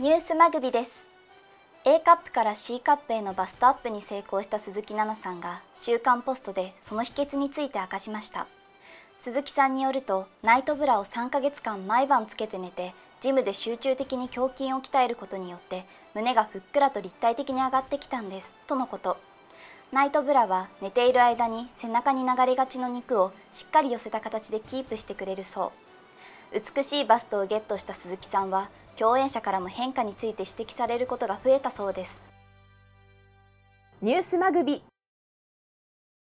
ニュースマグビです。A カップから C カップへのバストアップに成功した鈴木奈々さんが週刊ポストでその秘訣について明かしました。鈴木さんによるとナイトブラを3ヶ月間毎晩つけて寝てジムで集中的に胸筋を鍛えることによって胸がふっくらと立体的に上がってきたんですとのこと。ナイトブラは寝ている間に背中に流れがちの肉をしっかり寄せた形でキープしてくれるそう。美しいバストをゲットした鈴木さんは共演者からも変化について指摘されることが増えたそうです。ニュースマグビ。